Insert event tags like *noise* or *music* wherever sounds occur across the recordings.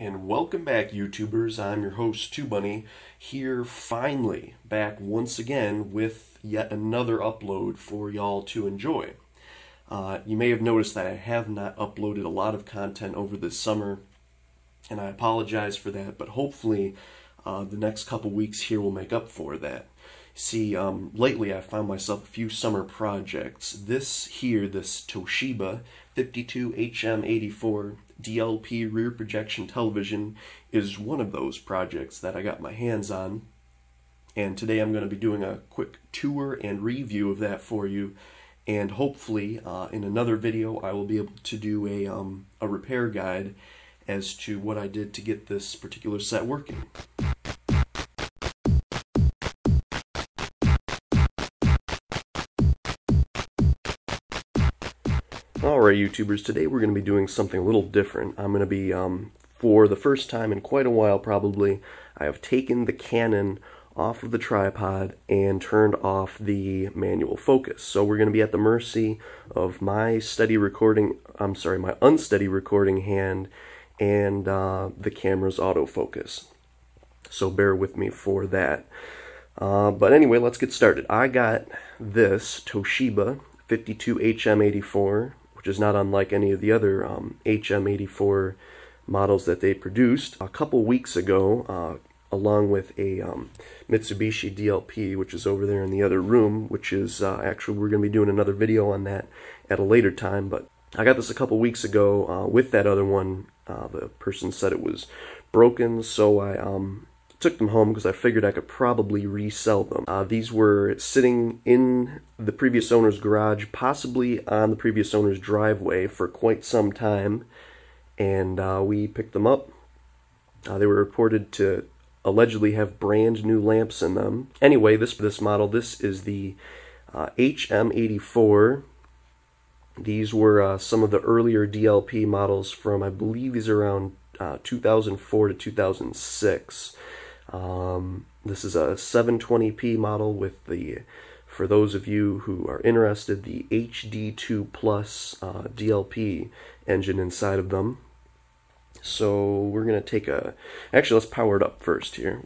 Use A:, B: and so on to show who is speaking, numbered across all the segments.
A: and welcome back, YouTubers. I'm your host, Two Bunny, here finally back once again with yet another upload for y'all to enjoy. Uh, you may have noticed that I have not uploaded a lot of content over this summer, and I apologize for that, but hopefully uh, the next couple weeks here will make up for that. See, um, lately I found myself a few summer projects. This here, this Toshiba 52HM84 DLP rear projection television is one of those projects that I got my hands on. And today I'm going to be doing a quick tour and review of that for you. And hopefully, uh, in another video, I will be able to do a, um, a repair guide as to what I did to get this particular set working. Alright YouTubers, today we're going to be doing something a little different. I'm going to be, um, for the first time in quite a while probably, I have taken the Canon off of the tripod and turned off the manual focus. So we're going to be at the mercy of my steady recording, I'm sorry, my unsteady recording hand and uh, the camera's autofocus. So bear with me for that. Uh, but anyway, let's get started. I got this Toshiba 52HM84 which is not unlike any of the other um, HM84 models that they produced. A couple weeks ago, uh, along with a um, Mitsubishi DLP, which is over there in the other room, which is uh, actually, we're going to be doing another video on that at a later time, but I got this a couple weeks ago uh, with that other one. Uh, the person said it was broken, so I um, took them home because I figured I could probably resell them. Uh, these were sitting in the previous owner's garage, possibly on the previous owner's driveway for quite some time, and uh, we picked them up. Uh, they were reported to allegedly have brand new lamps in them. Anyway, this this model, this is the HM84. Uh, these were uh, some of the earlier DLP models from, I believe these are around uh, 2004 to 2006. Um, this is a 720p model with the, for those of you who are interested, the HD2 Plus uh, DLP engine inside of them. So we're going to take a, actually let's power it up first here.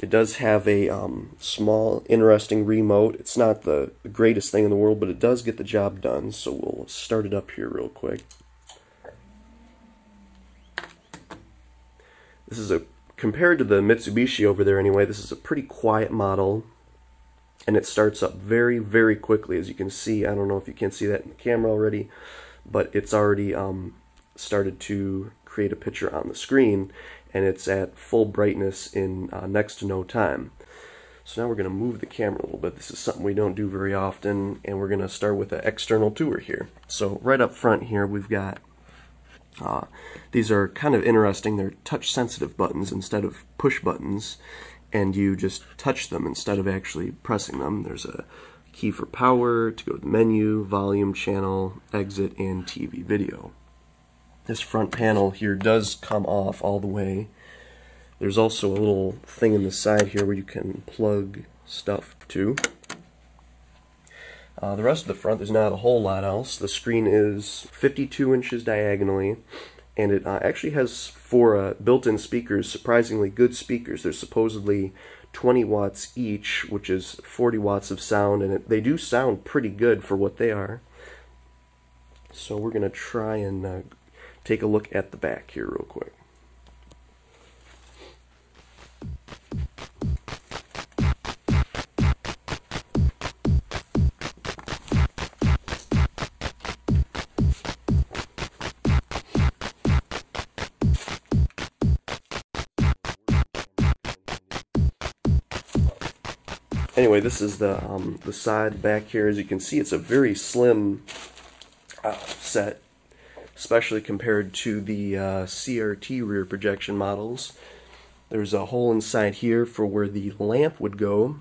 A: It does have a um, small, interesting remote. It's not the greatest thing in the world, but it does get the job done. So we'll start it up here real quick. This is a compared to the Mitsubishi over there anyway, this is a pretty quiet model and it starts up very, very quickly. As you can see, I don't know if you can see that in the camera already, but it's already um, started to create a picture on the screen and it's at full brightness in uh, next to no time. So now we're going to move the camera a little bit. This is something we don't do very often, and we're going to start with an external tour here. So right up front here, we've got uh, these are kind of interesting. They're touch sensitive buttons instead of push buttons, and you just touch them instead of actually pressing them. There's a key for power, to go to the menu, volume, channel, exit, and TV video. This front panel here does come off all the way. There's also a little thing in the side here where you can plug stuff to. Uh, the rest of the front, there's not a whole lot else. The screen is 52 inches diagonally, and it uh, actually has four uh, built-in speakers, surprisingly good speakers. They're supposedly 20 watts each, which is 40 watts of sound, and it, they do sound pretty good for what they are. So we're going to try and uh, take a look at the back here real quick. Anyway, this is the um, the side back here. As you can see, it's a very slim uh, set, especially compared to the uh, CRT rear projection models. There's a hole inside here for where the lamp would go.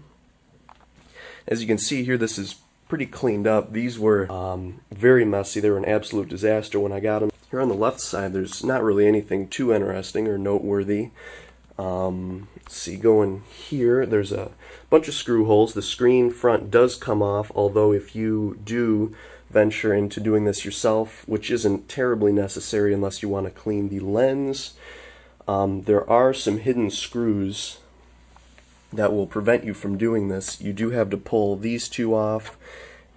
A: As you can see here, this is pretty cleaned up. These were um, very messy. They were an absolute disaster when I got them. Here on the left side, there's not really anything too interesting or noteworthy. Um, see, going here, there's a bunch of screw holes. The screen front does come off, although if you do venture into doing this yourself, which isn't terribly necessary unless you want to clean the lens. Um, there are some hidden screws that will prevent you from doing this. You do have to pull these two off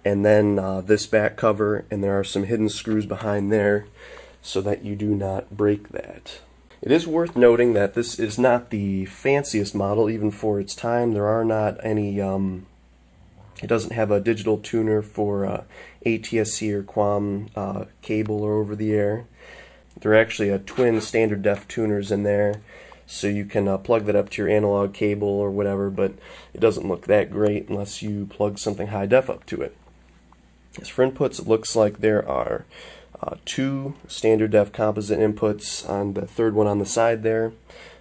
A: and then uh, this back cover and there are some hidden screws behind there so that you do not break that. It is worth noting that this is not the fanciest model even for its time. There are not any, um, it doesn't have a digital tuner for uh, ATSC or QAM uh, cable or over the air. There are actually a twin standard def tuners in there so you can uh, plug that up to your analog cable or whatever but it doesn't look that great unless you plug something high def up to it. As for inputs it looks like there are uh, two standard def composite inputs on the third one on the side there.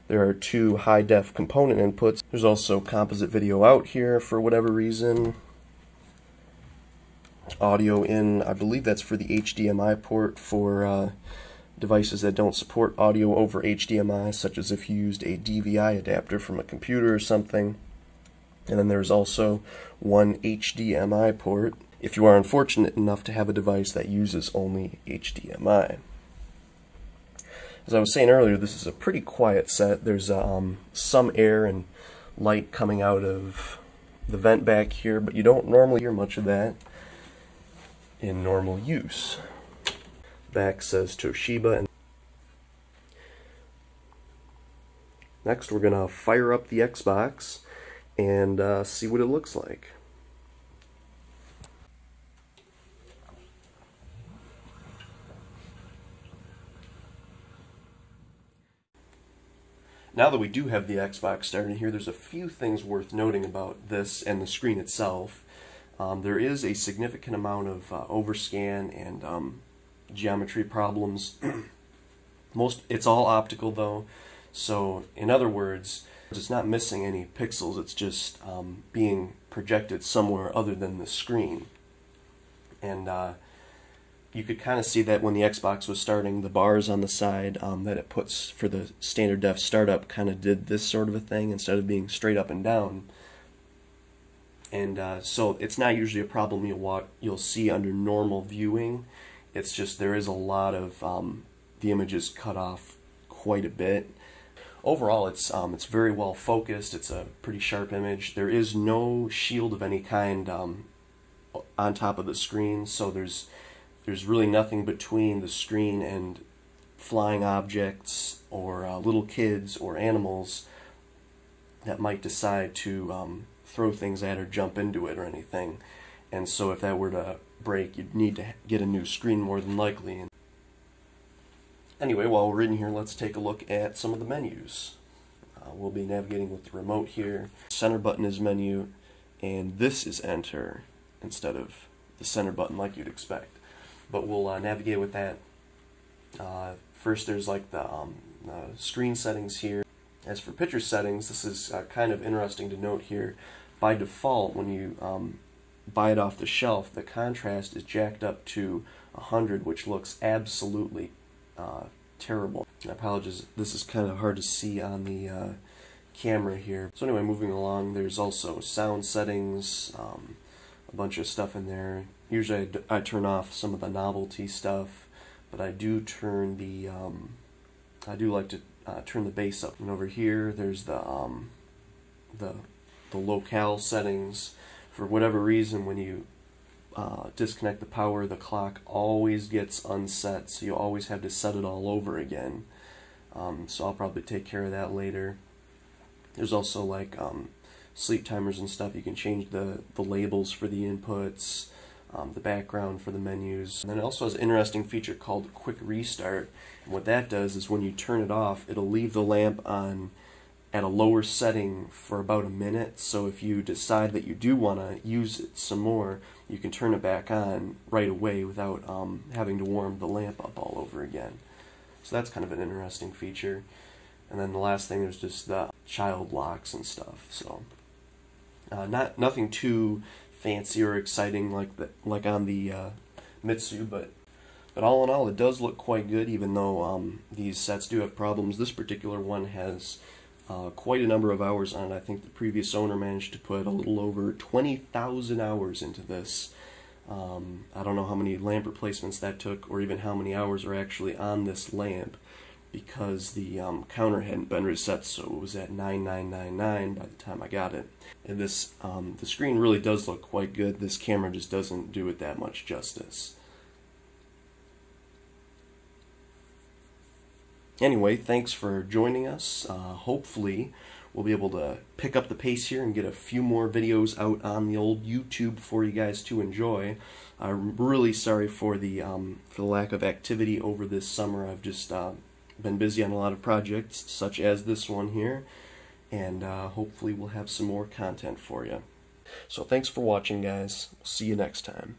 A: There are two high def component inputs. There's also composite video out here for whatever reason. Audio in, I believe that's for the HDMI port for uh, devices that don't support audio over HDMI, such as if you used a DVI adapter from a computer or something. And then there's also one HDMI port if you are unfortunate enough to have a device that uses only HDMI. As I was saying earlier, this is a pretty quiet set. There's um, some air and light coming out of the vent back here, but you don't normally hear much of that in normal use. Back says Toshiba. And Next, we're going to fire up the Xbox and uh, see what it looks like. Now that we do have the Xbox starting here, there's a few things worth noting about this and the screen itself. Um, there is a significant amount of uh, overscan and um, geometry problems. *clears throat* Most, it's all optical though, so in other words, it's not missing any pixels. It's just um, being projected somewhere other than the screen. And uh, you could kind of see that when the Xbox was starting, the bars on the side um, that it puts for the standard def startup kind of did this sort of a thing instead of being straight up and down. And uh, so it's not usually a problem you'll walk, you'll see under normal viewing. It's just there is a lot of um, the images cut off quite a bit. Overall, it's um, it's very well focused. It's a pretty sharp image. There is no shield of any kind um, on top of the screen, so there's there's really nothing between the screen and flying objects or uh, little kids or animals that might decide to um, throw things at or jump into it or anything. And so if that were to break, you'd need to get a new screen more than likely. Anyway, while we're in here, let's take a look at some of the menus. Uh, we'll be navigating with the remote here. Center button is menu, and this is enter instead of the center button like you'd expect but we'll uh, navigate with that. Uh, first, there's like the um, uh, screen settings here. As for picture settings, this is uh, kind of interesting to note here. By default, when you um, buy it off the shelf, the contrast is jacked up to 100, which looks absolutely uh, terrible. I apologize, this is kind of hard to see on the uh, camera here. So anyway, moving along, there's also sound settings, um, a bunch of stuff in there. Usually I, I turn off some of the novelty stuff, but I do turn the, um, I do like to uh, turn the bass up. And over here, there's the, um, the, the locale settings. For whatever reason, when you uh, disconnect the power, the clock always gets unset, so you always have to set it all over again. Um, so I'll probably take care of that later. There's also like um, sleep timers and stuff. You can change the, the labels for the inputs, um, the background for the menus. And then it also has an interesting feature called Quick Restart. And what that does is when you turn it off, it'll leave the lamp on at a lower setting for about a minute. So if you decide that you do want to use it some more, you can turn it back on right away without um, having to warm the lamp up all over again. So that's kind of an interesting feature. And then the last thing is just the child locks and stuff. So uh, not nothing too fancy or exciting like the, like on the uh, Mitsu, but but all in all, it does look quite good. Even though um, these sets do have problems, this particular one has uh, quite a number of hours on it. I think the previous owner managed to put a little over 20,000 hours into this. Um, I don't know how many lamp replacements that took or even how many hours are actually on this lamp because the um, counter hadn't been reset so it was at 9999 by the time I got it and this um, the screen really does look quite good this camera just doesn't do it that much justice anyway thanks for joining us uh, hopefully we'll be able to pick up the pace here and get a few more videos out on the old YouTube for you guys to enjoy. I'm really sorry for the um, for the lack of activity over this summer. I've just uh, been busy on a lot of projects, such as this one here, and uh, hopefully we'll have some more content for you. So thanks for watching, guys. See you next time.